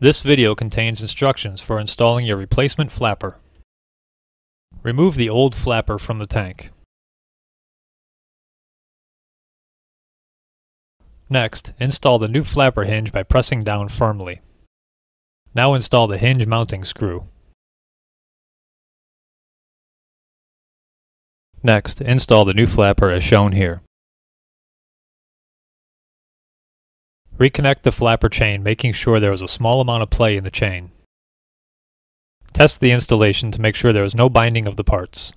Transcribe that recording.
This video contains instructions for installing your replacement flapper. Remove the old flapper from the tank. Next, install the new flapper hinge by pressing down firmly. Now install the hinge mounting screw. Next, install the new flapper as shown here. Reconnect the flapper chain making sure there is a small amount of play in the chain. Test the installation to make sure there is no binding of the parts.